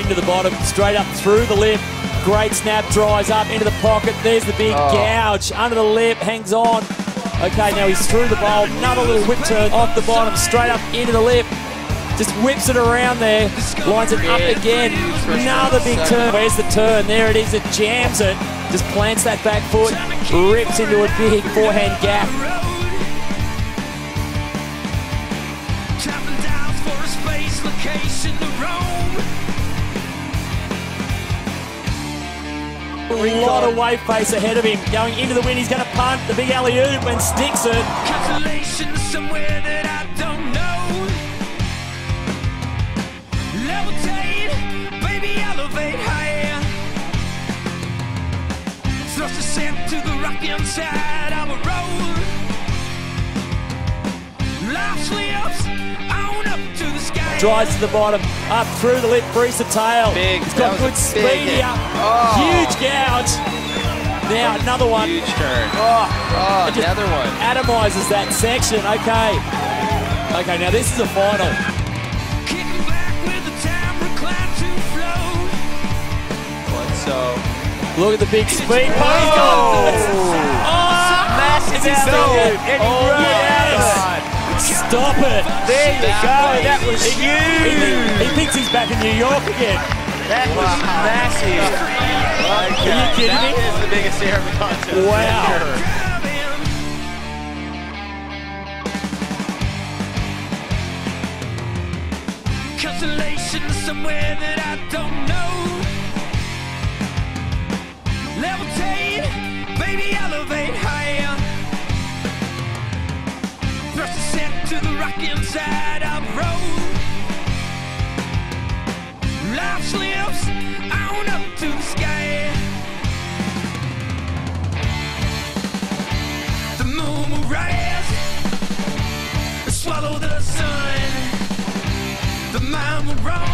into the bottom, straight up through the lip. Great snap, dries up into the pocket. There's the big Oh. gouge under the lip, hangs on. Okay, now he's through the bowl. Another little whip turn off the bottom, straight up into the lip. Just whips it around there, lines it up again. Another big turn. Where's the turn? There it is. It jams it. Just plants that back foot, rips into a big forehand gap. Traveling down for a space location to roam. A lot of wave pace ahead of him. Going into the wind, he's going to punt the big alley oop and sticks it. Constellation somewhere that I don't know. Levitate, baby, elevate higher. Thrust ascent to the rocky inside of a road. Drives to the bottom, up through the lip, frees the tail. Big. He's That got good speed hit. here. Oh. Huge gouge. Now another one. Huge turn. Oh, Oh, another one. Atomizes that section. Okay. Okay, now this is a final. Kicking back with the time recline to flow. So Look at the big speed. Oh, he's got it. Oh, there you That go. That was- was He, huge. think- he thinks he's back in New York again. That was massive. Are you kidding That me? is the biggest air contest. Wow. Constellation somewhere that I don't know. Levitate, baby, elevate higher. set to the rocking side of the road. Life slips on up to the sky. The moon will rise and swallow the sun. The mind will rise.